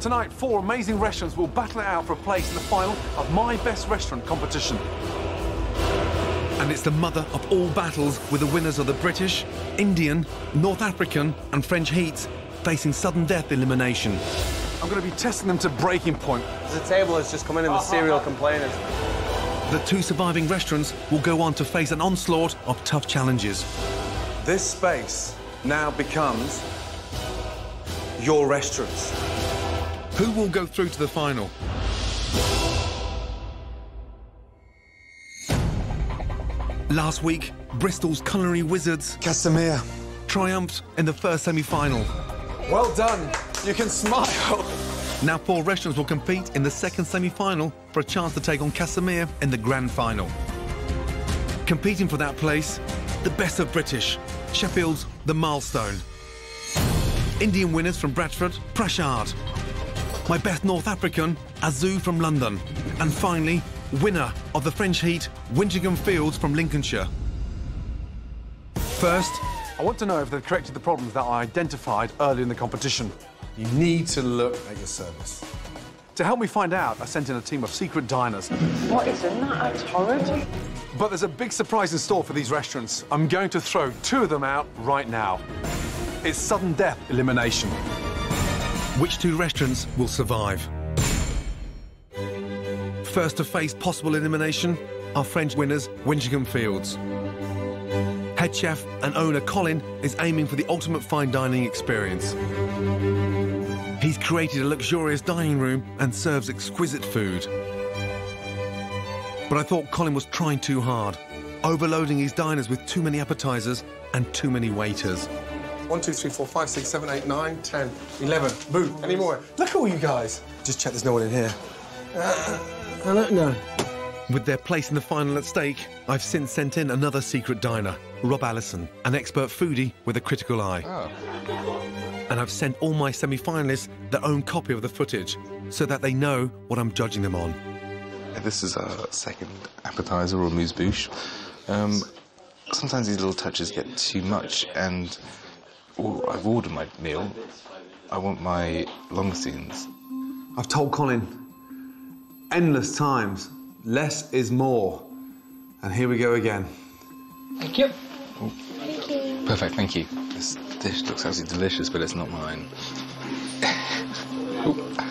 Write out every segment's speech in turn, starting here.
Tonight, four amazing restaurants will battle it out for a place in the final of my best restaurant competition. And it's the mother of all battles with the winners of the British, Indian, North African and French heats facing sudden death elimination. I'm going to be testing them to breaking point. The table has just come in in the serial complainers. The two surviving restaurants will go on to face an onslaught of tough challenges. This space now becomes your restaurants. Who will go through to the final? Last week, Bristol's culinary wizards Casamia, triumphed in the first semi-final. well done. You can smile. Now four restaurants will compete in the second semi-final for a chance to take on Casamia in the grand final. Competing for that place, the best of British, Sheffield's The Milestone. Indian winners from Bradford, Prashad. My best North African, Azou from London. And finally, winner of the French heat, Winteringham Fields from Lincolnshire. First, I want to know if they've corrected the problems that I identified early in the competition. You need to look at your service. To help me find out, I sent in a team of secret diners. What is in that? It's horrid. But there's a big surprise in store for these restaurants. I'm going to throw two of them out right now. It's sudden death elimination. Which two restaurants will survive? First to face possible elimination are French winners Winteringham Fields. Head chef and owner Colin is aiming for the ultimate fine dining experience. He's created a luxurious dining room and serves exquisite food. But I thought Colin was trying too hard, overloading his diners with too many appetizers and too many waiters. One, two, three, four, five, six, seven, eight, nine, ten, eleven. Boo. Any more? Look at all you guys. Just check there's no one in here. Uh, I don't know. With their place in the final at stake, I've since sent in another secret diner, Rob Allison, an expert foodie with a critical eye. Oh. And I've sent all my semi finalists their own copy of the footage so that they know what I'm judging them on. This is our second appetizer or mousse bouche. Um, sometimes these little touches get too much, and oh, I've ordered my meal. I want my langoustines. I've told Colin endless times less is more. And here we go again. Thank you. Thank you. Perfect, thank you. This dish looks absolutely delicious, but it's not mine.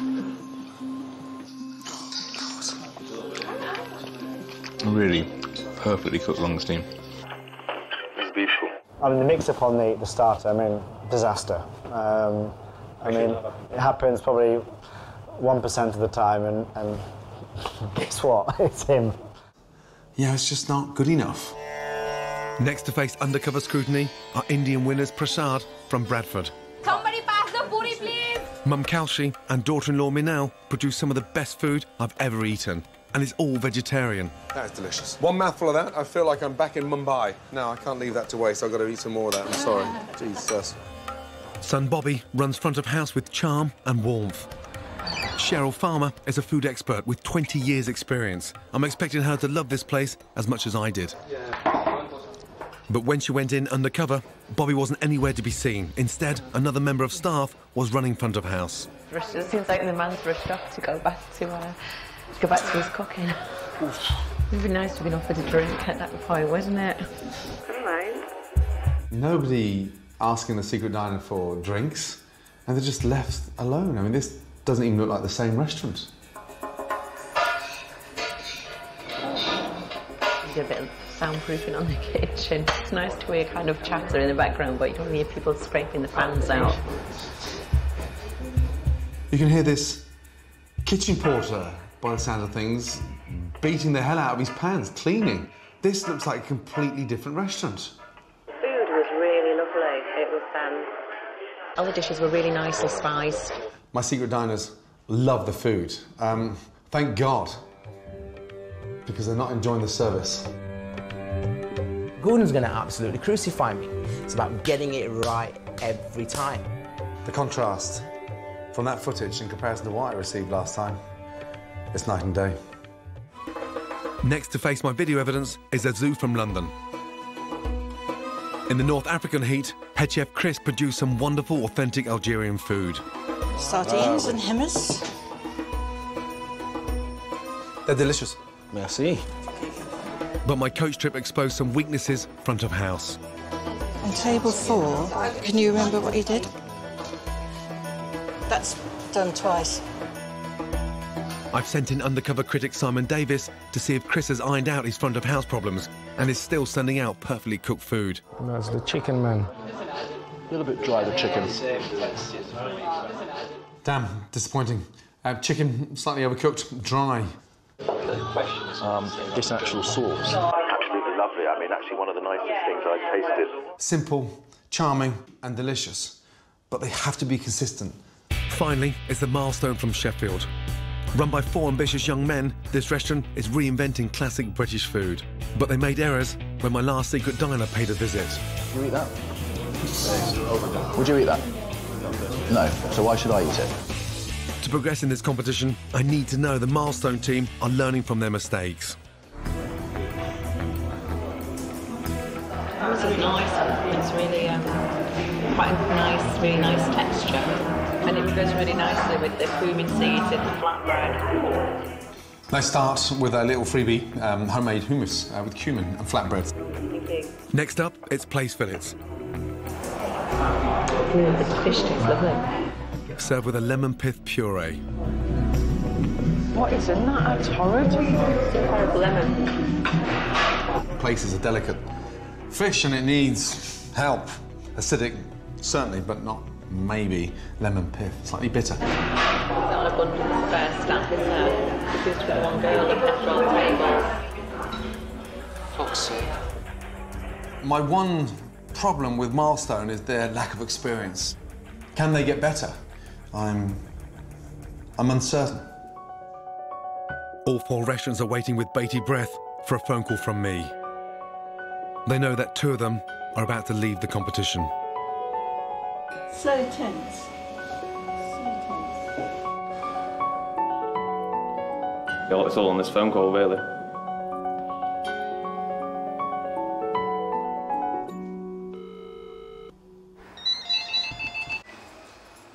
Really perfectly cooked langoustine. It's beautiful. I mean, the mix-up on the, the starter, I mean, disaster. Um, I mean, it happens probably 1% of the time, and, and guess what? It's him. Yeah, it's just not good enough. Next to face undercover scrutiny are Indian winners Prashad from Bradford. Somebody pass the puri, please. Mum Kaushy and daughter-in-law Minal produce some of the best food I've ever eaten, and it's all vegetarian. That is delicious. One mouthful of that, I feel like I'm back in Mumbai. No, I can't leave that to waste. I've got to eat some more of that. I'm sorry. Jesus. Son Bobby runs front of house with charm and warmth. Cheryl Farmer is a food expert with 20 years' experience. I'm expecting her to love this place as much as I did. But when she went in undercover, Bobby wasn't anywhere to be seen. Instead, another member of staff was running front of house. It seems like the man's rushed off to go back to uh, to go back to his cooking. It'd be nice to have been offered a drink at that point, wasn't it? Nobody asking the secret diner for drinks, and they're just left alone. I mean, this doesn't even look like the same restaurant. Do a bit of soundproofing on the kitchen. It's nice to hear kind of chatter in the background, but you don't hear people scraping the fans out. You can hear this kitchen porter, by the sound of things, beating the hell out of his pans, cleaning. This looks like a completely different restaurant. The Food was really lovely. It was um. All the dishes were really nicely spiced. My secret diners love the food. Um, thank God, because they're not enjoying the service. Gordon's going to absolutely crucify me. It's about getting it right every time. The contrast from that footage in comparison to what I received last time, it's night and day. Next to face my video evidence is Azou from London. In the North African heat, head chef Chris produced some wonderful, authentic Algerian food. Sardines and hummus. They're delicious. Merci. But my coach trip exposed some weaknesses front of house. On table four, can you remember what he did? That's done twice. I've sent in undercover critic Simon Davis to see if Chris has ironed out his front of house problems and is still sending out perfectly cooked food. That's the chicken man. A little bit dry, the chicken. Damn, disappointing. Uh, chicken slightly overcooked, dry. Um, this actual sauce. Absolutely lovely. I mean, actually, one of the nicest things I've tasted. Simple, charming, and delicious. But they have to be consistent. Finally, it's the milestone from Sheffield. Run by four ambitious young men, this restaurant is reinventing classic British food. But they made errors when my last secret diner paid a visit. Would You eat that? Would you eat that? No. So why should I eat it? To progress in this competition, I need to know the milestone team are learning from their mistakes. This is nice. It's really um, quite a nice, really nice texture. And it goes really nicely with the cumin seeds and the flatbread. Let's start with a little freebie um, homemade hummus uh, with cumin and flatbread. Next up, it's place fillets. Mm, the fish tastes lovely. Served with a lemon pith puree. What is in that? It's horrid. It's horrible lemon. Places are delicate. Fish and it needs help. Acidic, certainly, but not maybe. Lemon pith, slightly bitter. Not an abundance first staff, is there? Just with one girl in petrol tables. Fuck's. My one problem with Milestone is their lack of experience. Can they get better? I'm. I'm uncertain. All four restaurants are waiting with bated breath for a phone call from me. They know that two of them are about to leave the competition. So tense. It's all on this phone call, really.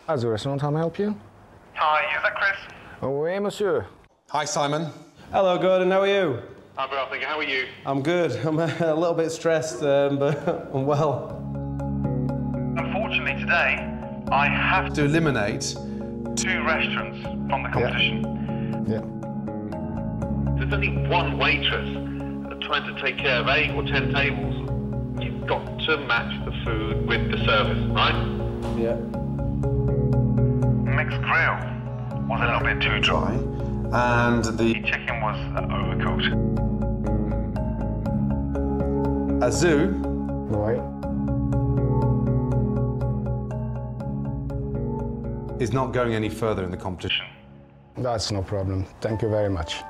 As a restaurant, how may I help you? Hi, is that Chris? Oh, oui, monsieur. Hi, Simon. Hello, Gordon. How are you? I'm well, thank you. How are you? I'm good. I'm a little bit stressed, um, but I'm well. Unfortunately, today, I have To eliminate. two restaurants from the competition. Yeah. There's only one waitress trying to take care of eight or ten tables. You've got to match the food with the service, right? Yeah. Mixed grill was a little bit too dry. And the Chicken was uh, overcooked. Azou Right. Is not going any further in the competition. That's no problem. Thank you very much.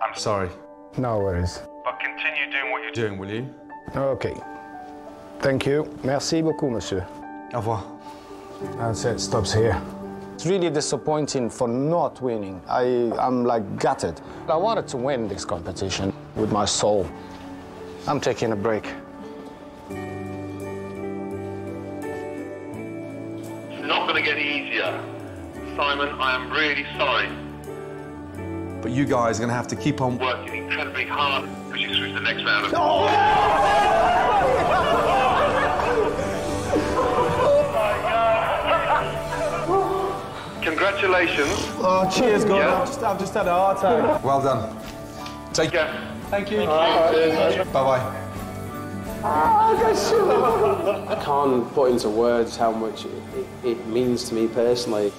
I'm Sorry. No worries. But continue doing what you're Doing, will you? Okay. Thank you. Merci beaucoup, monsieur. Au revoir. That's it. Stops here. It's really disappointing for not winning. I, I'm like gutted. I wanted to win this competition with my soul. I'm taking a break. It's not going to get easier. Simon, I am really sorry. But you guys are going to have to keep on Working incredibly hard to push you through to the next round. Of Oh my god Congratulations. Oh, cheers, Gordon. Yeah. I've, just, I've just had a heart attack. Well done. Take care. Thank you. Bye bye. I can't put into words how much it, it, it means to me personally.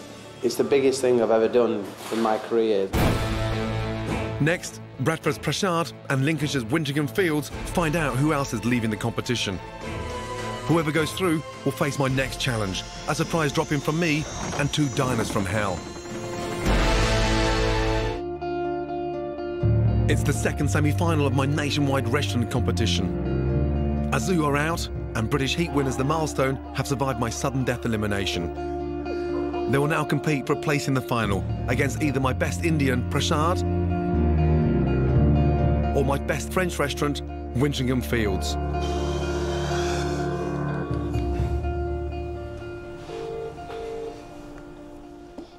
It's the biggest thing I've ever done in my career. Next, Bradford's Prashad and Lincolnshire's Winteringham Fields find out who else is leaving the competition. Whoever goes through will face my next challenge, a surprise drop in from me and two diners from hell. It's the second semi-final of my nationwide restaurant competition. Azou are out, and British Heat winners The Milestone have survived my sudden death elimination. They will now compete for a place in the final against either my best Indian, Prashad, or my best French restaurant, Winteringham Fields.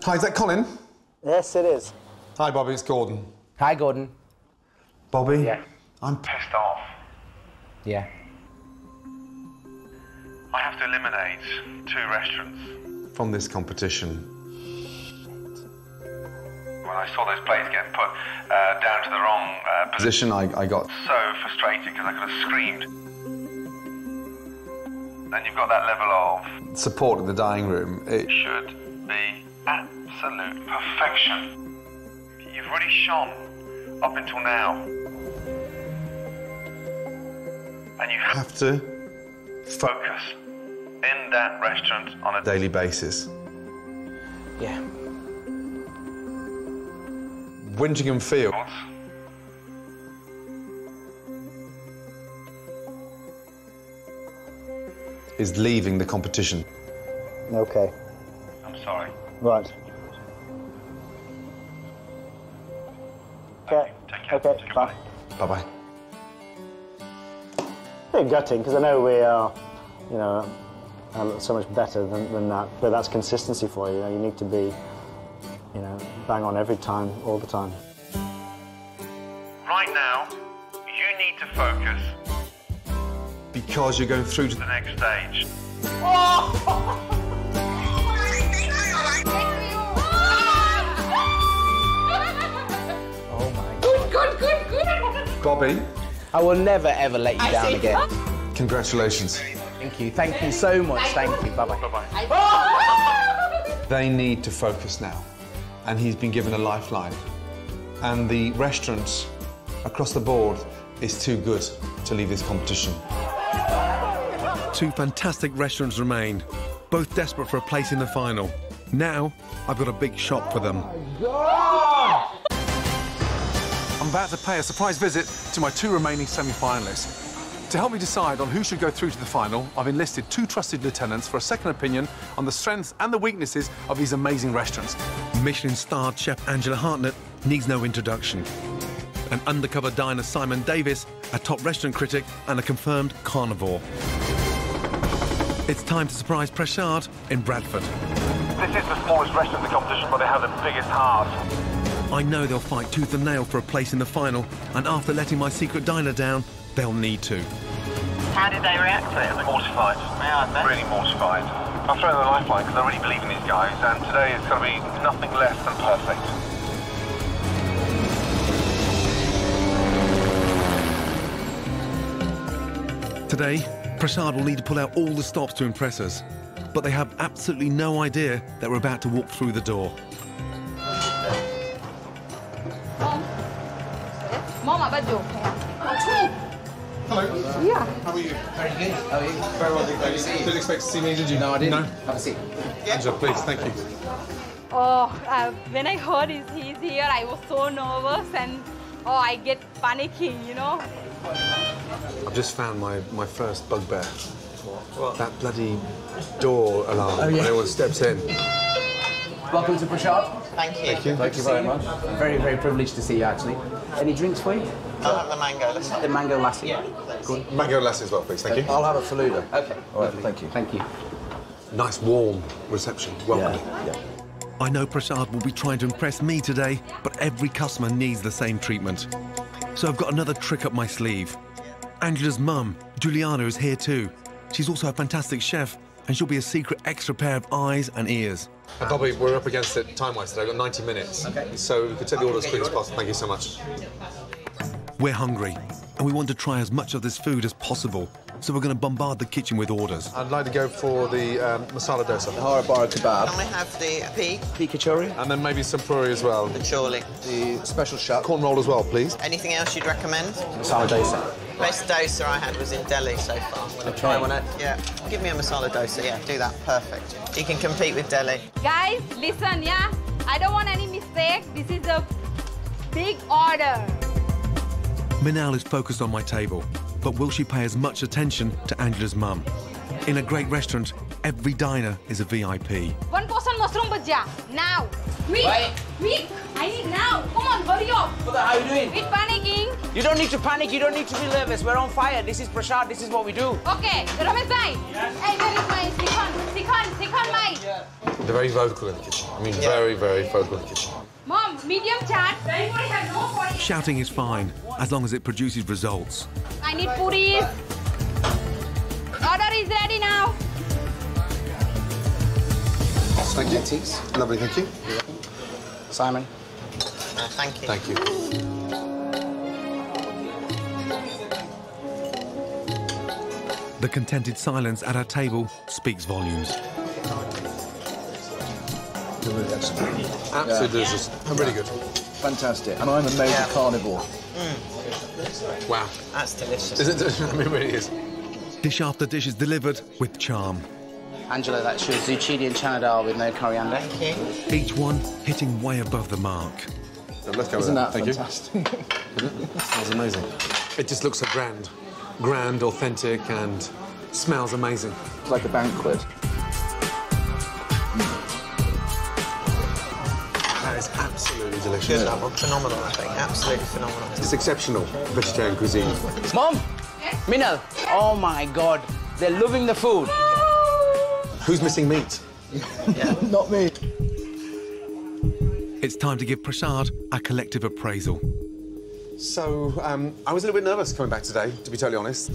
Hi, is that Colin? Yes, it is. Hi, Bobby, it's Gordon. Hi, Gordon. Bobby? Yeah. I'm pissed off. Yeah. I have to eliminate two restaurants from this competition. When I saw those plates get put uh, down to the wrong uh, position, I, I got so frustrated because I could have screamed. And you've got that level of support in the dining room. It should be absolute perfection. You've really shone up until now. And you have to focus in that restaurant on a daily basis. Yeah. Winteringham Fields is leaving the competition. Okay. I'm sorry. Right. Okay. Okay, Bye. Bye bye. bit gutting because I know we are, you know, uh, so much better than, than that. But that's consistency for you. You, know, you need to be, you know, bang on every time, all the time. Right now, you need to focus Because you're going through to to the next stage. Oh! Good, good, good, good. Bobby, I will never ever let you I down again. congratulations. Thank you. Thank you so much. Thank you. Bye bye. Bye bye. They need to focus now. And he's been given a lifeline. And the restaurants across the board is too good to leave this competition. Two fantastic restaurants remain, both desperate for a place in the final. Now, I've got a big shock for them. I'm about to pay a surprise visit to my two remaining semi-finalists. To help me decide on who should go through to the final, I've enlisted two trusted lieutenants for a second opinion on the strengths and the weaknesses of these amazing restaurants. Michelin-starred chef Angela Hartnett needs no introduction. An undercover diner Simon Davis, a top restaurant critic and a confirmed carnivore. It's time to surprise Prashad in Bradford. This is the smallest restaurant in the competition, but they have the biggest heart. I know they'll fight tooth and nail for a place in the final, and after letting my secret diner down, they'll need to. How did they react to it? Mortified. May I admit? Really mortified. I'm throwing the lifeline because I really believe in these guys, and today it's going to be nothing less than perfect. Today, Prashad will need to pull out all the stops to impress us, but they have absolutely no idea that we're about to walk through the door. Mom, apa tu? Oh, Hello. Yeah. How are you? Very good. How are you? Very well, thank you. Didn't expect to see me, did you? No, I didn't. No? Have a seat. Angela, please, thank you. Oh, uh, when I heard he's, he's here, I was so nervous and oh, I get panicking, you know. I've just found my, my first bugbear. What? That bloody door alarm Oh, yeah. when everyone steps in. Welcome to Prashad. Thank you. Thank you. Thank you very much. Very, very privileged to see you, actually. Any drinks for you? I'll have the mango. Let's The mango lassi. Yeah. Good. Mango lassi as well, please. Thank you. I'll have a Faluda. Okay. All right, lovely. thank you. Thank you. Nice warm reception. Welcome. yeah. I know Prashad will be trying to impress me today, but every customer needs the same treatment. So I've got another trick up my sleeve. Angela's mum, Juliana, is here too. She's also a fantastic chef, and she'll be a secret extra pair of eyes and ears. And Bobby, we're up against it time-wise today. I've got 90 minutes. Okay. So we could take the order as quick as possible. Thank you so much. We're hungry, and we want to try as much of this food as possible. So we're going to bombard the kitchen with orders. I'd like to go for the um, masala dosa. Hara bhara kebab. Can I have the pea? Pea kachori. And then maybe some puri as well. Surely. The special shut. Corn roll as well, please. Anything else you'd recommend? Masala dosa. Best dosa I had was in Delhi so far. Want to try one? Yeah. Give me a masala dosa. Yeah, do that. Perfect. You can compete with Delhi. Guys, listen, yeah. I don't want any mistake. This is a big order. Minal is focused on my table, but will she pay as much attention to Angela's mum? In a great restaurant, every diner is a VIP. One portion mushroom bhajia. Now. Quick. Wait. Quick. I need now. Come on, hurry up. Brother, how are you doing? Quit panicking. You don't need to panic. You don't need to be nervous. We're on fire. This is Prashad. This is what we do. Okay, Ramesh bhai. Hey, where is my Sikhan? Sikhan, Sikhan bhai. They're very vocal in the kitchen. I mean, very, very vocal in the kitchen. Mom, medium chat. Anybody have no puri? Shouting is fine, as long as it produces results. I need puris. Order is ready now. Thank you. Lovely, thank you. Simon. Uh, thank you. Thank you. The contented silence at our table speaks volumes. They're really excellent. Absolutely Yeah. delicious. And really good. Fantastic. And I'm a major carnivore. Wow. That's delicious. Isn't it? I mean, it really is. Dish after dish is delivered with charm. Angela, that's your zucchini and chana dal with no coriander. Thank you. Each one hitting way above the mark. So let's go Isn't with that. that fantastic? you. Smells amazing. It just looks so grand. Grand, authentic, and smells amazing. It's like a banquet. That is absolutely delicious. Good that one. Phenomenal, I think. Absolutely phenomenal. It's exceptional vegetarian cuisine. Mom! Minal! Oh my god, they're loving the food. Who's missing meat? Not me. It's time to give Prashad a collective appraisal. So, um, I was a little bit nervous coming back today, to be totally honest.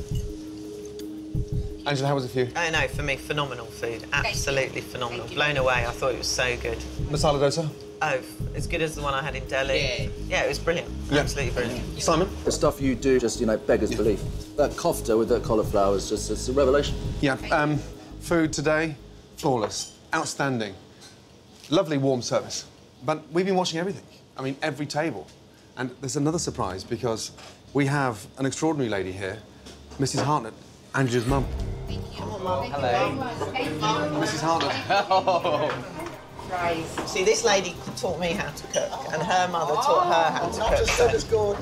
Angela, how was it for you? Oh no, for me, phenomenal food. Absolutely phenomenal. Blown away. I thought it was so good. Masala dosa? Oh, as good as the one I had in Delhi. Yeah, yeah it was brilliant. Yeah. Absolutely brilliant. Simon? The stuff you do just, you know, beggars belief. That kofta with that cauliflower is just it's a revelation. Yeah. Um, food today, flawless, outstanding. Lovely warm service. But we've been watching everything. I mean, every table. And there's another surprise because we have an extraordinary lady here, Mrs. Hartnett, Andrew's mum. Hello. Mrs. Hartnett. See, this lady taught me how to cook, and her mother taught her how to oh, cook. just said it's good.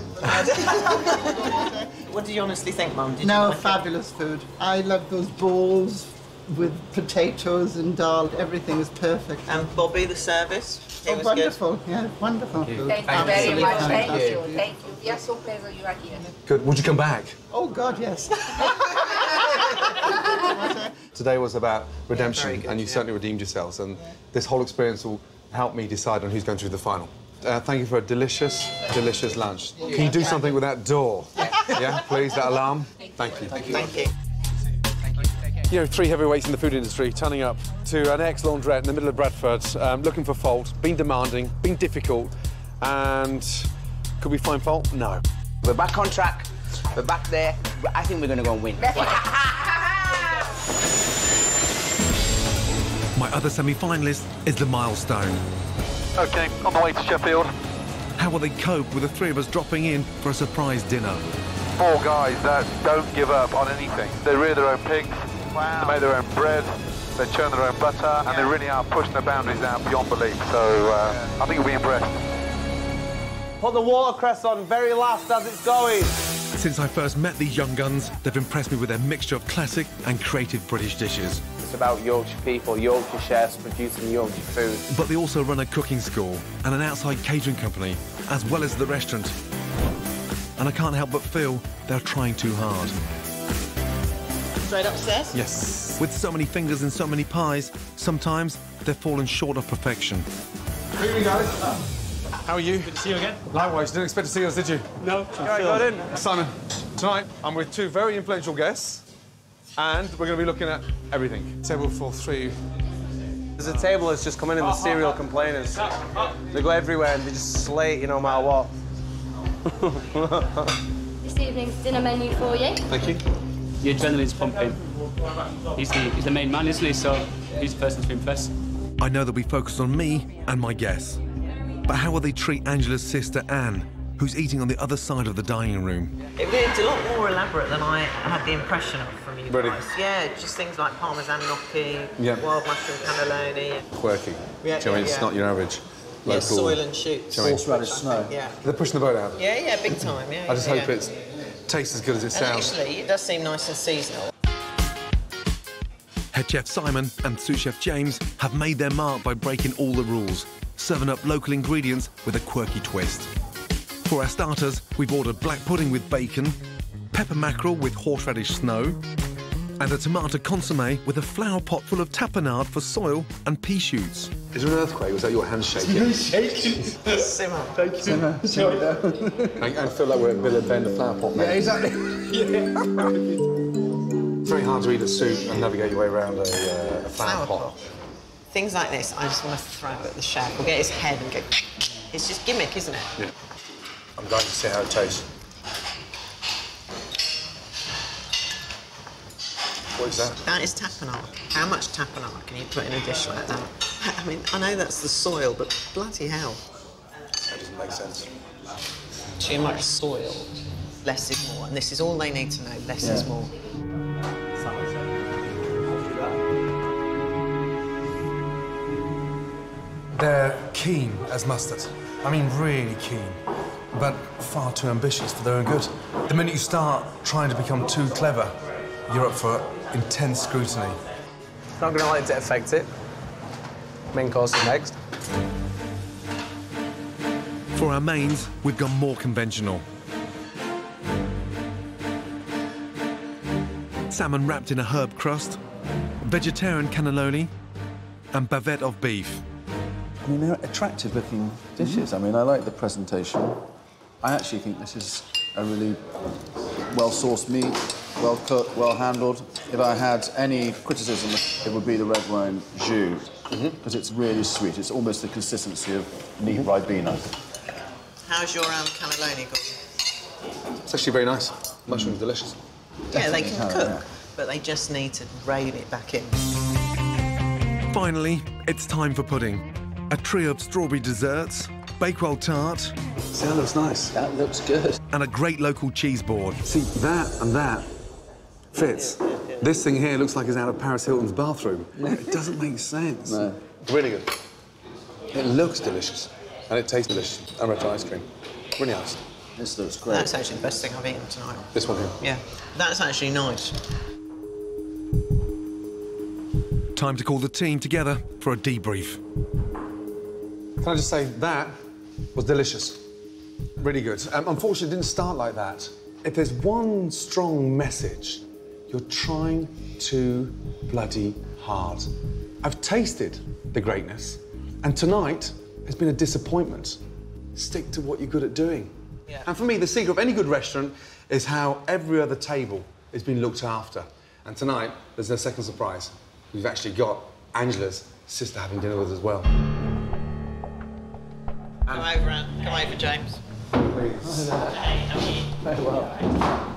what do you honestly think, Mum? Did you No, like it? fabulous food. I love those bowls with potatoes and dal. Everything is perfect. And Bobby, the service? It oh, was wonderful. Yeah, wonderful food. Thank you Absolutely very much. Thank fantastic. you. Thank you. We are so pleased you are here. Good. Would you come back? Oh, God, yes. Today was about redemption, very good, and you yeah. certainly redeemed yourselves. And this whole experience will help me decide on who's going through the final. Uh, thank you for a delicious, delicious lunch. Can you do something with that door? Yeah, please, that alarm. Thank you. Thank you. Thank You know, three heavyweights in the food industry turning up to an ex-laundrette in the middle of Bradford, um, looking for fault, being demanding, being difficult, and could we find fault? No. We're back on track. We're back there. I think we're going to go and win. My other semi-finalist is the milestone. OK, on the way to Sheffield. How will they cope with the three of us dropping in for a surprise dinner? Four guys that don't give up on anything. They rear their own pigs, they make their own bread, they churn their own butter, and they really are pushing the boundaries out beyond belief. So uh, I think you'll be impressed. Put the watercress on very last as it's going. Since I first met these young guns, they've impressed me with their mixture of classic and creative British dishes. It's about Yorkshire people, Yorkshire chefs producing Yorkshire food. But they also run a cooking school and an outside catering company, as well as the restaurant. And I can't help but feel they're trying too hard. Straight upstairs? Yes. With so many fingers and so many pies, sometimes they've fallen short of perfection. Good evening, guys. How are you? Good to see you again. Likewise. Didn't expect to see us, did you? No. got in. Simon, tonight I'm with two very influential guests, and we're going to be looking at everything. Table for three. There's a table that's just come in in the serial complainers. They go everywhere and they just slate you no matter what. This evening's dinner menu for you. Thank you. Your adrenaline's pumping. He's the, he's the main man, isn't he? So he's the person to impress. I know they'll be focused on me and my guests. But how will they treat Angela's sister Anne, who's eating on the other side of the dining room? It, it's a lot more elaborate than I had the impression of from you Really? guys. Yeah, just things like parmesan gnocchi, Yeah. wild mushroom cannelloni. Quirky. Yeah, Do you know what I mean? yeah, It's not your average Yeah, soil and shoots. Do you know what I mean? Horseradish snow. Yeah. They're pushing the boat out. Yeah, yeah, big time. Yeah. I just yeah, hope yeah. It tastes as good as it And sounds. actually, it does seem nice and seasonal. Head chef Simon and sous chef James have made their mark by breaking all the rules, serving up local ingredients with a quirky twist. For our starters, we've ordered black pudding with bacon, pepper mackerel with horseradish snow, and a tomato consomme with a flower pot full of tapenade for soil and pea shoots. Is there an earthquake? Was that your hand shaking? shaking. Simmer. Thank you. Simmer. I, I feel like we're at Bill and Ben, the flower pot. Yeah, man. exactly. It's very hard to eat a soup and navigate your way around a, uh, a flower, Flower pot. Things like this, I just want to throw at the chef or get his head and go. It's just gimmick, isn't it? Yeah. I'm going to see how it tastes. What is that? That is tapenade. How much tapenade can you put in a dish like that? I mean, I know that's the soil, but bloody hell. That doesn't make sense. Too much soil, less is more. And this is all they need to know less is more. They're keen as mustard. I mean, really keen, but far too ambitious for their own good. The minute you start trying to become too clever, you're up for intense scrutiny. Not gonna let it affect it. Main course is next. For our mains, we've gone more conventional. Salmon wrapped in a herb crust, vegetarian cannelloni, and bavette of beef. I mean, they're attractive looking dishes. I mean, I like the presentation. I actually think this is a really well sourced meat, well cooked, well handled. If I had any criticism, it would be the red wine jus, because it's really sweet. It's almost the consistency of neat Ribena. How's your um, cannelloni, Gordon? It's actually very nice. Mushroom's delicious. Yeah, they can can, cook, yeah. but they just need to rein it back in. Finally, it's time for pudding. A trio of strawberry desserts, Bakewell tart. See, that looks nice. That looks good. And a great local cheese board. See, that and that fits. This thing here looks like it's out of Paris Hilton's bathroom. It doesn't make sense. No. Really good. It looks delicious. And it tastes delicious. Amaretto ice cream. Really nice. This looks great. That's actually the best thing I've eaten tonight. This one here. Yeah, that's actually nice. Time to call the team together for a debrief. Can I just say, that was delicious. Really good. Um, unfortunately, it didn't start like that. If there's one strong message, you're trying too bloody hard. I've tasted the greatness, and tonight has been a disappointment. Stick to what you're good at doing. And for me, the secret of any good restaurant is how every other table is being looked after. And tonight, there's no second surprise. We've actually got Angela's sister having dinner with us as well. Come over, Anne. Come over, James. Please. Hey, how are you? Very well.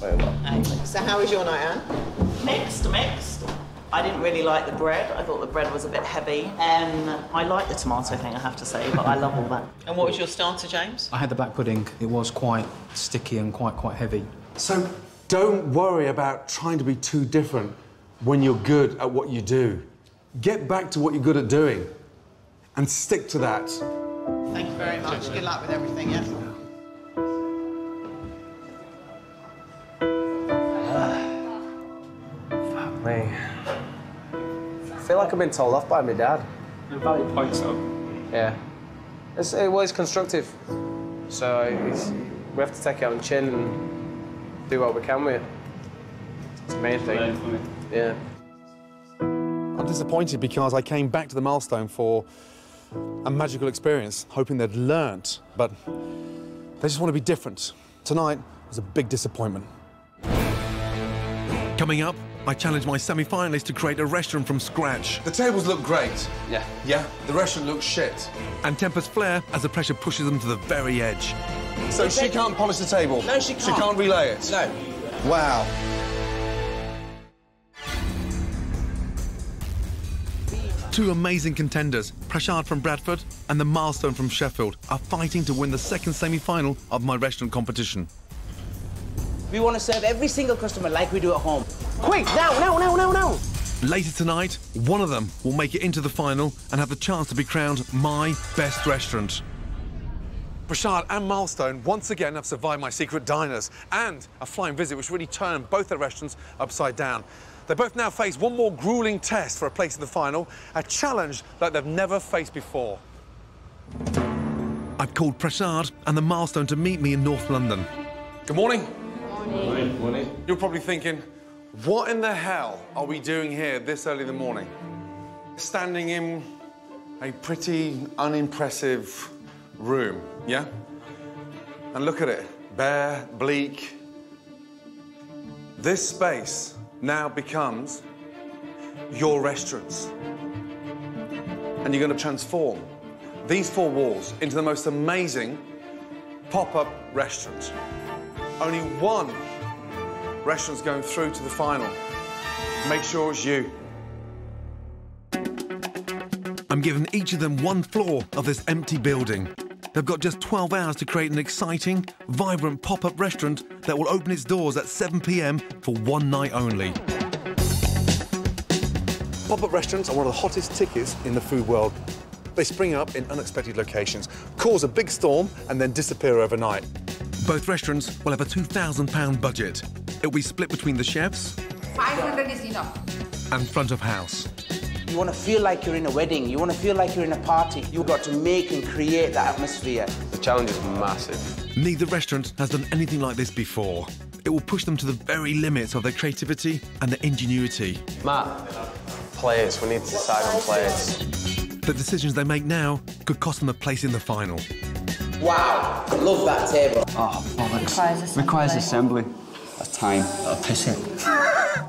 Very well. Hey. So how was your night, Anne? Mixed, mixed. I didn't really like the bread. I thought the bread was a bit heavy. Um, I like the tomato thing, I have to say, but I love all that. And what was your starter, James? I had the black pudding. It was quite sticky and quite quite heavy. So don't worry about trying to be too different when you're good at what you do. Get back to what you're good at doing and stick to that. Thank you very much. Good luck with everything, yeah? Like I've been told off by my dad. Valid points, though. Yeah. It's, it was constructive. So it's, we have to take it on the chin and do what we can with it. It's the main thing. Yeah. I'm disappointed because I came back to the milestone for a magical experience, hoping they'd learnt, but they just want to be different. Tonight was a big disappointment. Coming up, I challenge my semi-finalists to create a restaurant from scratch. The tables look great. Yeah. Yeah, the restaurant looks shit. And tempers flare as the pressure pushes them to the very edge. So she can't polish the table? No, she can't. She can't relay it? No. Wow. Two amazing contenders, Prashad from Bradford and the Milestone from Sheffield, are fighting to win the second semi-final of my restaurant competition. We want to serve every single customer like we do at home. Quick, now, now, now, now, now! Later tonight, one of them will make it into the final and have the chance to be crowned my best restaurant. Prashad and Milestone once again have survived my secret diners and a flying visit which really turned both their restaurants upside down. They both now face one more grueling test for a place in the final, a challenge that they've never faced before. I've called Prashad and the Milestone to meet me in North London. Good morning. Morning. Morning. You're probably thinking, What in the hell are we doing here this early in the morning? Standing in a pretty unimpressive room, yeah? And look at it, bare, bleak. This space now becomes your restaurants. And you're going to transform these four walls into the most amazing pop-up restaurant. Only one restaurant's going through to the final. Make sure it's you. I'm giving each of them one floor of this empty building. They've got just 12 hours to create an exciting, vibrant pop-up restaurant that will open its doors at 7 p.m. for one night only. Pop-up restaurants are one of the hottest tickets in the food world. They spring up in unexpected locations, cause a big storm, and then disappear overnight. Both restaurants will have a £2,000 budget. It'll be split between the chefs 500 is enough. and front of house. You want to feel like you're in a wedding. You want to feel like you're in a party. You've got to make and create that atmosphere. The challenge is massive. Neither restaurant has done anything like this before. It will push them to the very limits of their creativity and their ingenuity. Matt, players. We need to decide on players. The decisions they make now could cost them a place in the final. Wow, love that table. Oh, bollocks. Requires assembly. Requires assembly. That's time. I'll piss it.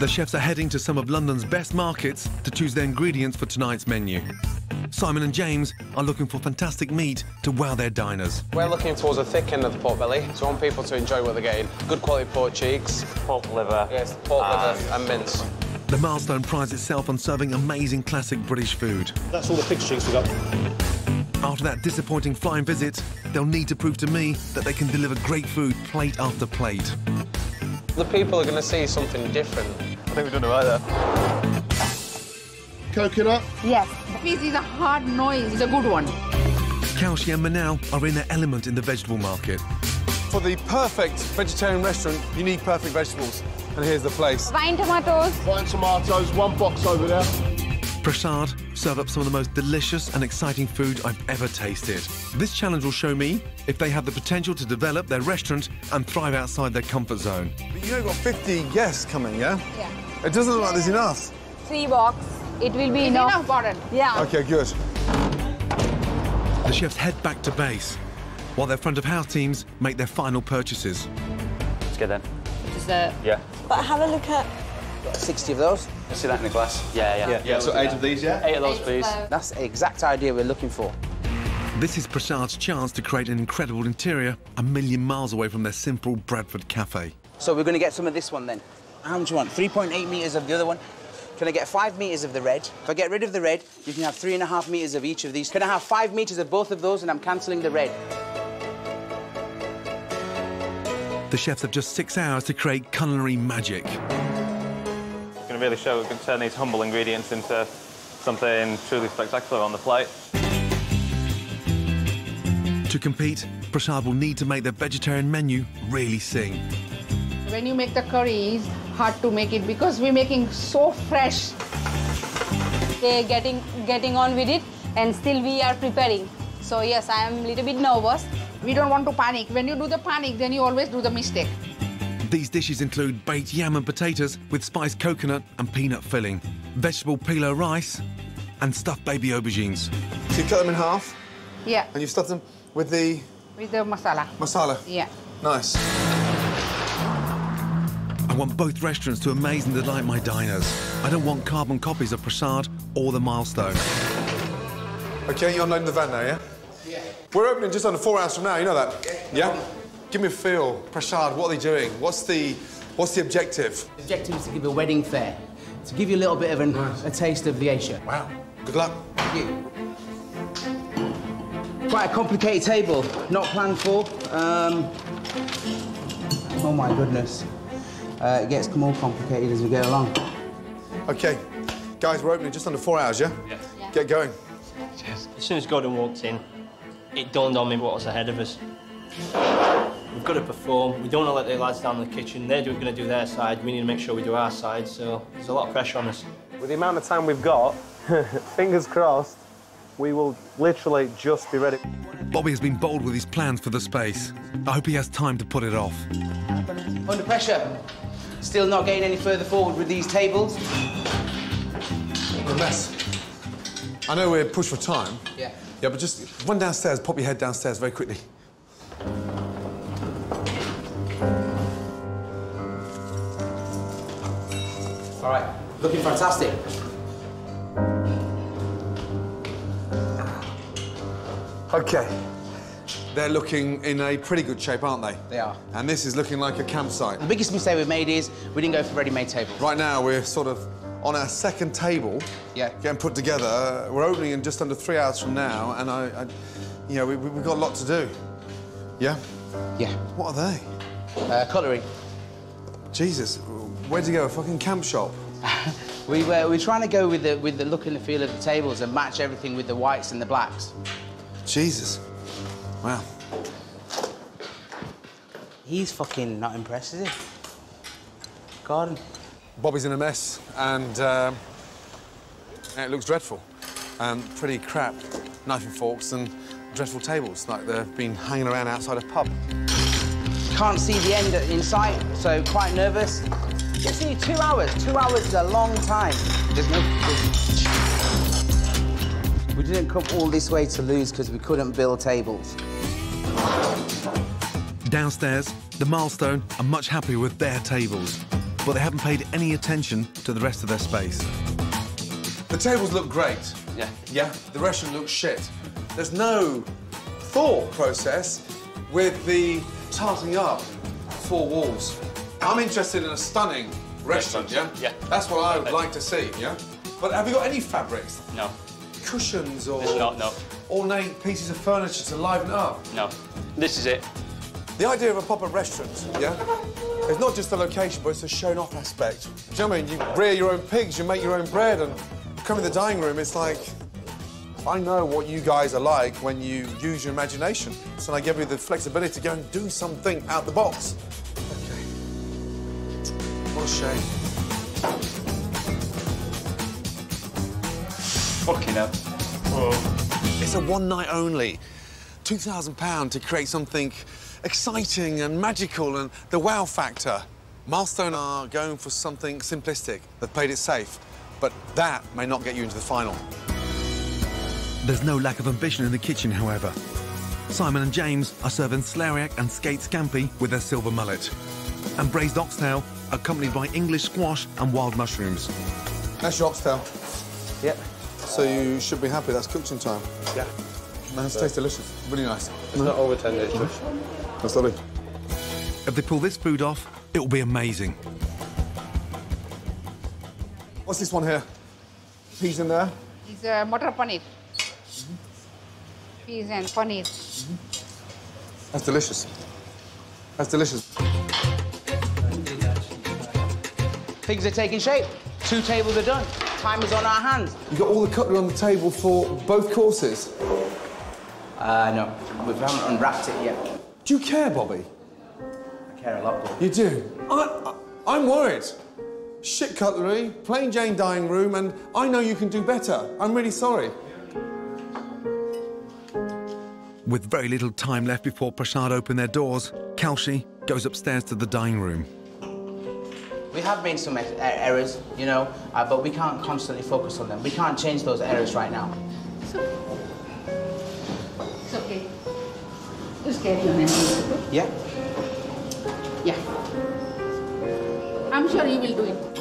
The chefs are heading to some of London's best markets to choose their ingredients for tonight's menu. Simon and James are looking for fantastic meat to wow their diners. We're looking towards the thick end of the pork belly, so we want people to enjoy what they're getting. Good quality pork cheeks. Pork liver. Yes, pork liver ah. and mince. The milestone prides itself on serving amazing classic British food. That's all the pig's cheeks we got. After that disappointing flying visit, they'll need to prove to me that they can deliver great food plate after plate. The people are going to see something different. I think we've done it right there. Coconut. Yes. This is a hard noise. It's a good one. Kaushy and Minal are in their element in the vegetable market. For the perfect vegetarian restaurant, you need perfect vegetables. And here's the place. Vine tomatoes. Vine tomatoes. One box over there. Prashad serve up some of the most delicious and exciting food I've ever tasted. This challenge will show me if they have the potential to develop their restaurant and thrive outside their comfort zone. But you know, you've got 50 guests coming, yeah? Yeah. It doesn't look like there's enough. Three box. It will be It's enough. enough, Gordon. Yeah. Okay, good. The chefs head back to base, while their front of house teams make their final purchases. Let's get then. Dessert. Yeah. But have a look at 60 of those. Let's see that in a glass. Yeah, yeah. Yeah, yeah, so eight of these, yeah? Eight of those, please. That's the exact idea we're looking for. This is Prashad's chance to create an incredible interior a million miles away from their simple Bradford cafe. So we're going to get some of this one then. How much do you want? 3.8 metres of the other one. Can I get five metres of the red? If I get rid of the red, you can have three and a half metres of each of these. Can I have five metres of both of those and I'm cancelling the red? The chefs have just six hours to create culinary magic. It's going to really show we can turn these humble ingredients into something truly spectacular on the plate. To compete, Prashad will need to make their vegetarian menu really sing. When you make the curry, it's hard to make it because we're making so fresh. they getting getting on with it and still we are preparing. So yes, I am a little bit nervous. We don't want to panic. When you do the panic, then you always do the mistake. These dishes include baked yam and potatoes with spiced coconut and peanut filling, vegetable pilau rice, and stuffed baby aubergines. So you cut them in half Yeah, and you stuff them with the with the masala. masala. Yeah. Nice. I want both restaurants to amaze and delight my diners. I don't want carbon copies of Prashad or the milestone. Okay, you're unloading the van now, yeah? Yeah. We're opening just under four hours from now, you know that? Yeah? Give me a feel. Prashad, what are they doing? What's the, what's the objective? The objective is to give a wedding fair, to give you a little bit of an, a taste of the Asia. Wow. Good luck. Thank you. Quite a complicated table, not planned for. Um, oh my goodness. Uh, it gets more complicated as we go along. Okay. Guys, we're opening just under four hours, yeah? Yeah. Get going. As soon as Gordon walked in, it dawned on me what was ahead of us. We've got to perform. We don't want to let the lads down in the kitchen. They're going to do their side. We need to make sure we do our side. So there's a lot of pressure on us. With the amount of time we've got, fingers crossed, we will literally just be ready. Bobby has been bold with his plans for the space. I hope he has time to put it off. Under pressure. Still not getting any further forward with these tables? What a mess. I know we're pushed for time. Yeah. Yeah, but just run downstairs, pop your head downstairs very quickly. All right, looking fantastic. Okay. They're looking in a pretty good shape, aren't they? They are. And this is looking like a campsite. The biggest mistake we've made is we didn't go for ready-made tables. Right now, we're sort of on our second table. Yeah. Getting put together. We're opening in just under three hours from now, and I, I you know, we, we've got a lot to do. Yeah? Yeah. What are they? Uh, cutlery. Jesus, where'd you go? A fucking camp shop? We were, we are trying to go with the, with the look and the feel of the tables and match everything with the whites and the blacks. Jesus. Wow. He's fucking not impressed, is he? God. Bobby's in a mess, and um, it looks dreadful. Um, pretty crap knife and forks and dreadful tables, like they've been hanging around outside a pub. Can't see the end in sight, so quite nervous. You see, two hours. Two hours is a long time. There's no... We didn't come all this way to lose because we couldn't build tables. Downstairs, the milestone are much happier with their tables, but they haven't paid any attention to the rest of their space. The tables look great. Yeah. Yeah? The restaurant looks shit. There's no thought process with the tarting up four walls. I'm interested in a stunning restaurant, yeah? Yeah. That's what I would like to see, yeah? But have you got any fabrics? No. Cushions or There's not, no. ornate pieces of furniture to liven it up? No. This is it. The idea of a pop-up restaurant, yeah? It's not just the location, but it's the shown off aspect. Do you know what I mean? You rear your own pigs, you make your own bread, and come in the dining room, it's like, I know what you guys are like when you use your imagination. So I give you the flexibility to go and do something out the box. Okay. What a shame. Fucking hell. It's a one night only. £2,000 to create something exciting and magical and the wow factor. Milestone are going for something simplistic. They've played it safe, but that may not get you into the final. There's no lack of ambition in the kitchen, however. Simon and James are serving celeriac and skate scampi with their silver mullet, and braised oxtail accompanied by English squash and wild mushrooms. That's your oxtail. Yep. So you should be happy that's cooked in time. Yeah. Man, it tastes delicious. Really nice. It's not over tender, it's just... That's lovely. If they pull this food off, it will be amazing. What's this one here? Peas in there? It's uh, mutter paneer. Peas and paneer. That's delicious. That's delicious. Pigs are taking shape. Two tables are done. Time is on our hands. You've got all the cutlery on the table for both courses. Uh, no, we haven't unwrapped it yet. Do you care, Bobby? I care a lot, Paul. You do? I, I, I'm worried. Shit cutlery, plain Jane dining room, and I know you can do better. I'm really sorry. With very little time left before Prashad open their doors, Kaushy goes upstairs to the dining room. We have made some er- errors, you know, uh, but we can't constantly focus on them. We can't change those errors right now. It's okay. Just carry on and do it. Yeah? Yeah. I'm sure you will do it.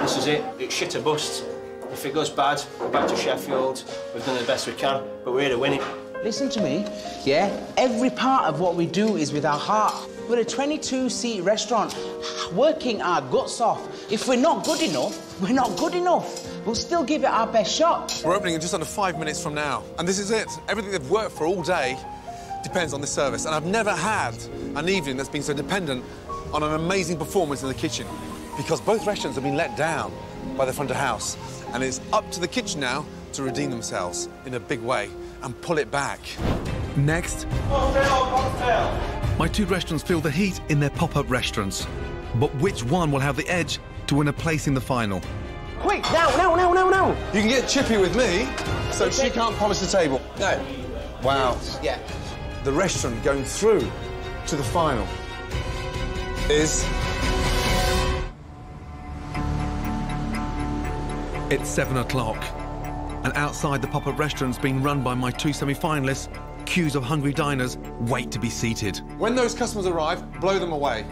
This is it. It's shit or bust. If it goes bad, we're back to Sheffield. We've done the best we can, but we're here to win it. Listen to me, yeah? Every part of what we do is with our heart. We're a 22-seat restaurant, working our guts off. If we're not good enough, we're not good enough. We'll still give it our best shot. We're opening in just under five minutes from now. And this is it. Everything they've worked for all day depends on this service. And I've never had an evening that's been so dependent on an amazing performance in the kitchen. Because both restaurants have been let down by the front of house. And it's up to the kitchen now to redeem themselves in a big way and pull it back. Next, my two restaurants feel the heat in their pop-up restaurants. But which one will have the edge to win a place in the final? Quick, now, now, now, now, now. You can get chippy with me, so she can't promise the table. No. Wow. Yeah the restaurant going through to the final is... It's seven o'clock, and outside the pop-up restaurant's being run by my two semi-finalists, queues of hungry diners wait to be seated. When those customers arrive, blow them away.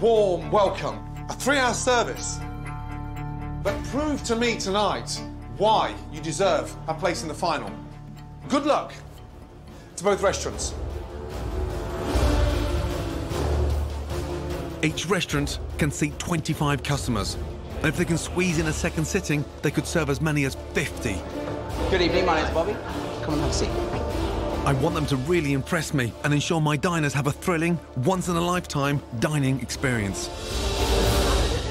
Warm welcome, a three-hour service. But prove to me tonight why you deserve a place in the final. Good luck to both restaurants. Each restaurant can seat 25 customers. And if they can squeeze in a second sitting, they could serve as many as 50. Good evening, my name's Bobby. Come and have a seat. I want them to really impress me and ensure my diners have a thrilling, once-in-a-lifetime dining experience.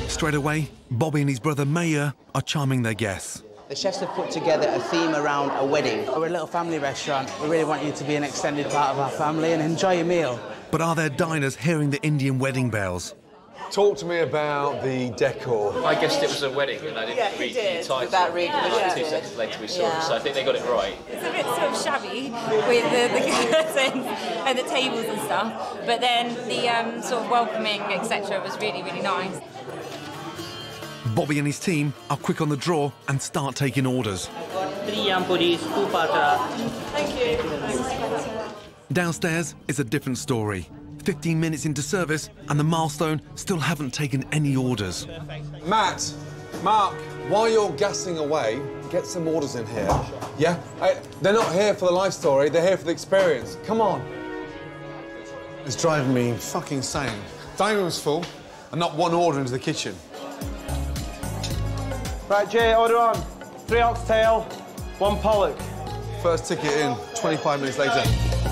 Straight away, Bobby and his brother Mayer are charming their guests. The chefs have put together a theme around a wedding. We're a little family restaurant. We really want you to be an extended part of our family and enjoy your meal. But are there diners hearing the Indian wedding bells? Talk to me about the decor. I guessed it was a wedding and I didn't Yeah, you read did, the title. without reading the Two title. seconds later we saw Yeah. it, so I think they got it right. It's a bit sort of shabby with the, the curtains and the tables and stuff, but then the um, sort of welcoming, etc., was really, really nice. Bobby and his team are quick on the draw and start taking orders. Three yam puris, two patra. Thank you. Downstairs is a different story. 15 minutes into service, and the milestone still haven't taken any orders. Matt, Mark, while you're gassing away, get some orders in here. Yeah? Hey, they're not here for the life story, they're here for the experience. Come on. It's driving me fucking insane. Dining room's full, and not one order into the kitchen. Right, Jay, order on. Three oxtail, one pollock. First ticket in, 25 minutes later.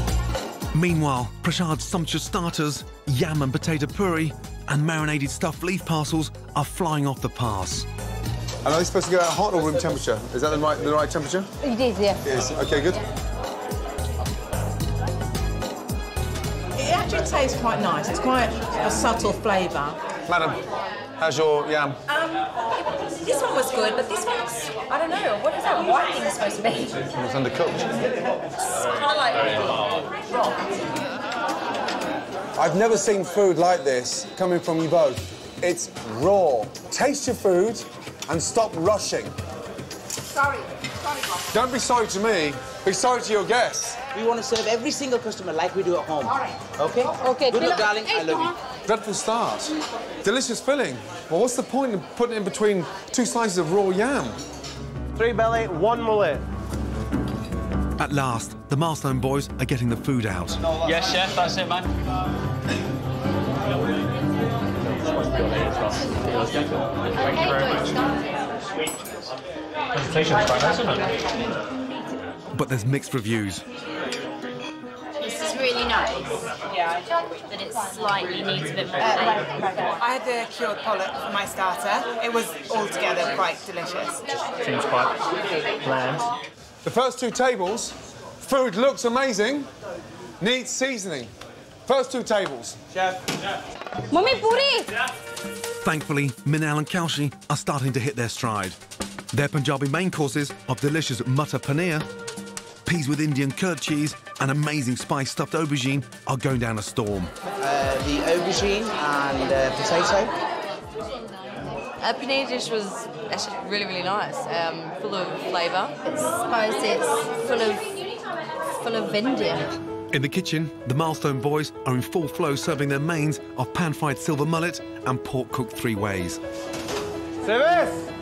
Meanwhile, Prashad's sumptuous starters, yam and potato puri, and marinated stuffed leaf parcels are flying off the pass. And are they supposed to go out hot or room temperature? Is that the right, the right temperature? It is, yeah. It is. Okay, good. It actually tastes quite nice. It's quite a subtle flavour. Madam, how's your yam? Um, this one was good, but this one's, I don't know, what is that white thing supposed to be? It's undercooked. kind of like raw. I've never seen food like this coming from you both. It's raw. Taste your food and stop rushing. Sorry, sorry, Bob. Don't be sorry to me, be sorry to your guests. We want to serve every single customer like we do at home. All right. Okay? Okay, Good luck, Dila- darling. I love you. Dreadful start. Delicious filling. Well, what's the point in putting it in between two slices of raw yam? Three belly, one mullet. At last, the milestone boys are getting the food out. Yes, chef, that's it, man. Thank you very much. Presentation's quite nice, isn't it? But there's mixed reviews. This is really nice. Yeah. But it slightly needs a bit more Uh. I had the cured pollock for my starter. It was altogether quite delicious. Seems quite bland. The first two tables, food looks amazing, needs seasoning. First two tables. Chef. Mummy puri! Thankfully, Minal and Kaushy are starting to hit their stride. Their Punjabi main courses of delicious mutter paneer, peas with Indian curd cheese, and amazing spice stuffed aubergine are going down a storm. Uh, the aubergine and uh, potato. A paneer dish was actually really, really nice. Um, full of flavour. I suppose it's full of full of India. In the kitchen, the Milestone boys are in full flow serving their mains of pan-fried silver mullet and pork cooked three ways. Service!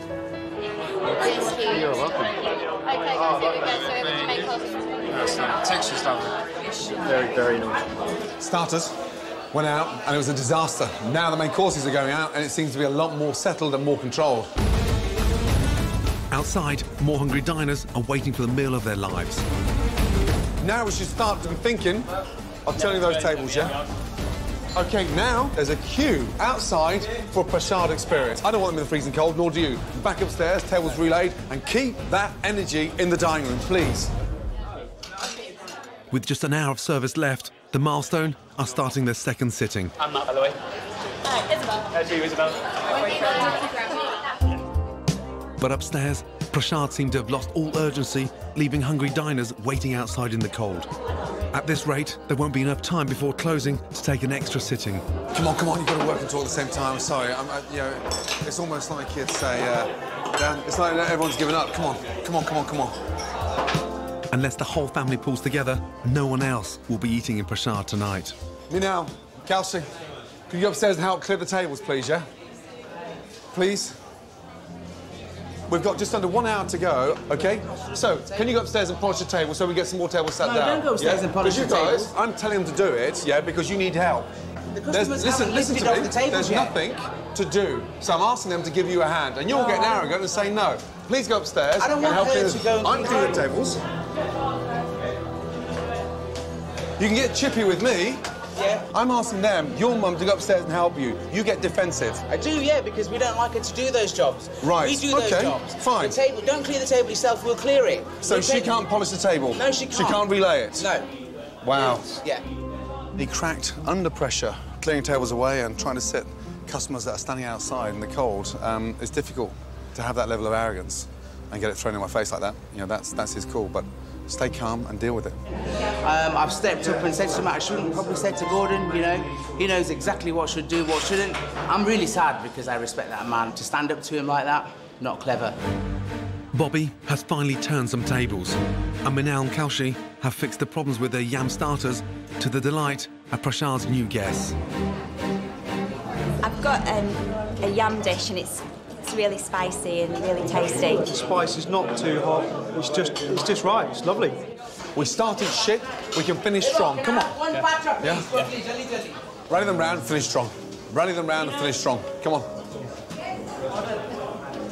You're welcome. Okay, guys, here we go. So we can make our Texture stuff. Very, very nice. Starters went out and it was a disaster. Now the main courses are going out and it seems to be a lot more settled and more controlled. Outside, more hungry diners are waiting for the meal of their lives. Now we should start to be thinking of turning those tables, yeah? OK, now there's a queue outside for a Prashad experience. I don't want them in the freezing cold, nor do you. Back upstairs, tables relayed, and keep that energy in the dining room, please. With just an hour of service left, the Milestone are starting their second sitting. I'm Matt, by the way. Hi, Isabel. How's you, Isabel? But upstairs, Prashad seemed to have lost all urgency, leaving hungry diners waiting outside in the cold. At this rate, there won't be enough time before closing to take an extra sitting. Come on, come on, you've got to work and talk at the same time. Sorry, I'm, uh, you know, it's almost like it's a, uh, it's like everyone's given up. Come on, come on, come on, come on. Unless the whole family pulls together, no one else will be eating in Prashad tonight. Me now, Kaushy, can you go upstairs and help clear the tables, please, yeah? Please? We've got just under one hour to go, okay? So, can you go upstairs and polish the table so we get some more tables sat No, down? don't go upstairs yeah? and polish Because the you guys, tables. I'm telling them to do it, yeah, because you need help. The There's- customers listen, listen to me. the There's yet. nothing to do, so I'm asking them to give you a hand, and you're getting arrogant and saying no. Please go upstairs. I don't want help her to go and I'm clean cleaning the tables. You can get chippy with me. Yeah. I'm asking them, your mum, to go upstairs and help you. You get defensive. I do, yeah, because we don't like her to do those jobs. Right, We do those jobs. fine. The table, don't clear the table yourself, we'll clear it. So We'll she take- can't polish the table? No, she can't. She can't relay it? No. Wow. Yeah. He cracked under pressure, clearing tables away and trying to sit customers that are standing outside in the cold. Um, it's difficult to have that level of arrogance and get it thrown in my face like that. You know, that's, that's his call, but stay calm and deal with it. Um, I've stepped up and said to him, I shouldn't probably said to Gordon, you know, he knows exactly what should do, what shouldn't. I'm really sad because I respect that man. To stand up to him like that, not clever. Bobby has finally turned some tables, and Minal and Kaushy have fixed the problems with their yam starters to the delight of Prashad's new guests. I've got um, a yam dish and it's it's really spicy and really tasty. The spice is not too hot. It's just, it's just right. It's lovely. We started shit, we can finish strong. Come on. One patra, please, Yeah. quickly, jolly, jolly. Rally them round, finish strong. Rally them round and finish strong. Come on.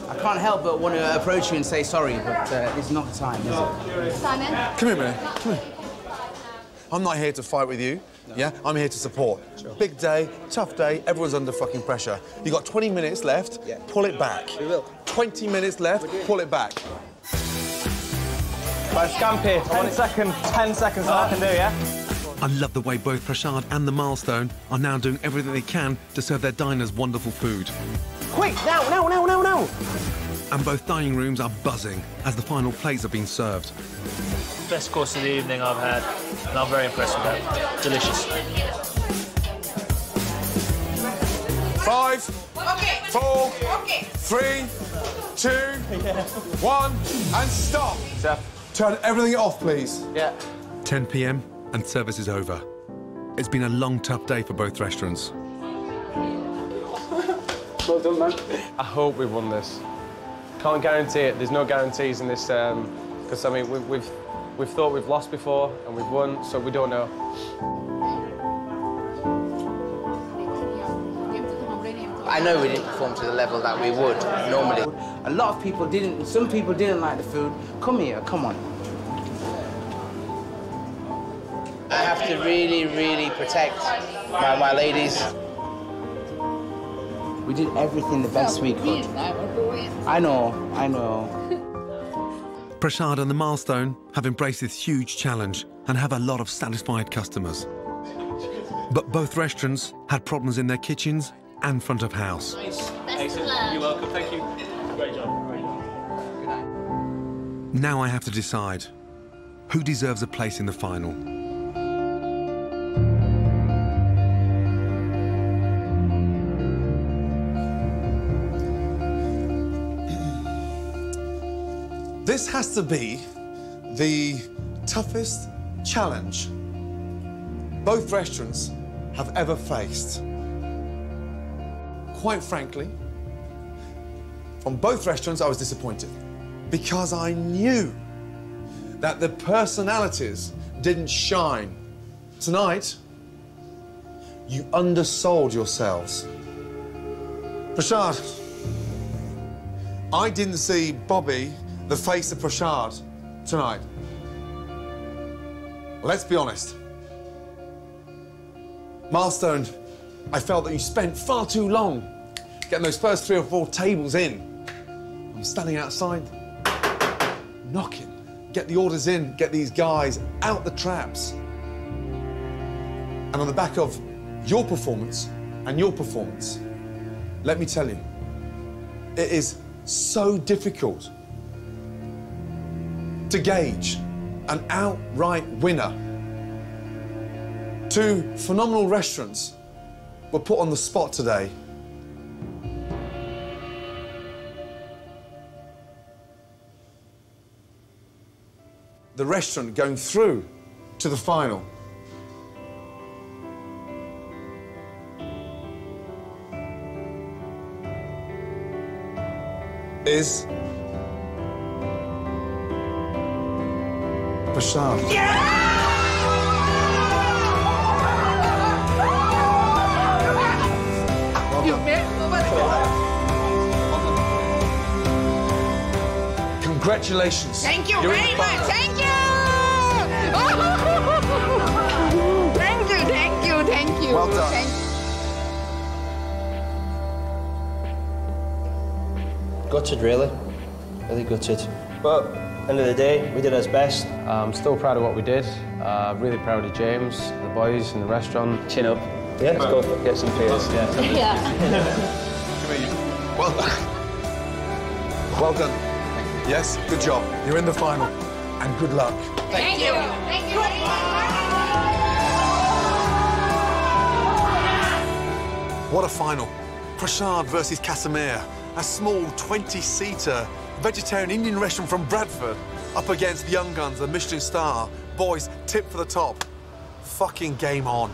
I can't help but want to approach you and say sorry, but uh, it's not the time, is it? Simon? Come here, Minnie. Come here. I'm not here to fight with you. Yeah, I'm here to support. Big day, tough day, everyone's under fucking pressure. You got 20 minutes left, pull it back. We will. 20 minutes left, pull it back. Right, Scampi, 10 seconds, 10 seconds I can do, yeah? I love the way both Prashad and the Milestone are now doing everything they can to serve their diners wonderful food. Quick, now, now, now, now, now! And both dining rooms are buzzing as the final plates are being served. Best course of the evening I've had, and I'm very impressed with that. Delicious. five okay four okay Five, four, three, two, one, and stop. Turn everything off, please. Yeah. 10 p.m. and service is over. It's been a long, tough day for both restaurants. Well done, man. I hope we've won this. Can't guarantee it. There's no guarantees in this, um, because I mean we've, we've we've thought we've lost before and we've won, so we don't know. I know we didn't perform to the level that we would normally. A lot of people didn't, some people didn't like the food. Come here, come on. I have to really, really protect my, my ladies. We did everything the best we could. I know, I know. Prashad and the Milestone have embraced this huge challenge and have a lot of satisfied customers. But both restaurants had problems in their kitchens and front of house. You're welcome. Thank you. Great job. Great job. Now I have to decide who deserves a place in the final. This has to be the toughest challenge both restaurants have ever faced. Quite frankly, from both restaurants, I was disappointed because I knew that the personalities didn't shine. Tonight, you undersold yourselves. Prashad, I didn't see Bobby, the face of Prashad, tonight. Let's be honest. Milestone, I felt that you spent far too long getting those first three or four tables in. I'm standing outside, knocking, get the orders in, get these guys out the traps. And on the back of your performance and your performance, let me tell you, it is so difficult to gauge an outright winner. Two phenomenal restaurants were put on the spot today. The restaurant going through to the final. is Prashad. You made Congratulations. Thank you You're in very the much. final. Thank you. thank you. Thank you. Thank you. Well done. Thank Gutted, really. Really gutted. But end of the day, we did our best. I'm still proud of what we did. Uh, really proud of James, the boys in the restaurant. Chin up. Yeah, let's go Get some beers. Yeah. Come here. Well done. Well done. Yes, good job. You're in the final. And good luck. Thank you. Thank you. What a final. Prashad versus Casamia, a small 20-seater vegetarian Indian restaurant from Bradford, up against the Young Guns, a Michelin star. Boys, tip for the top. Fucking game on.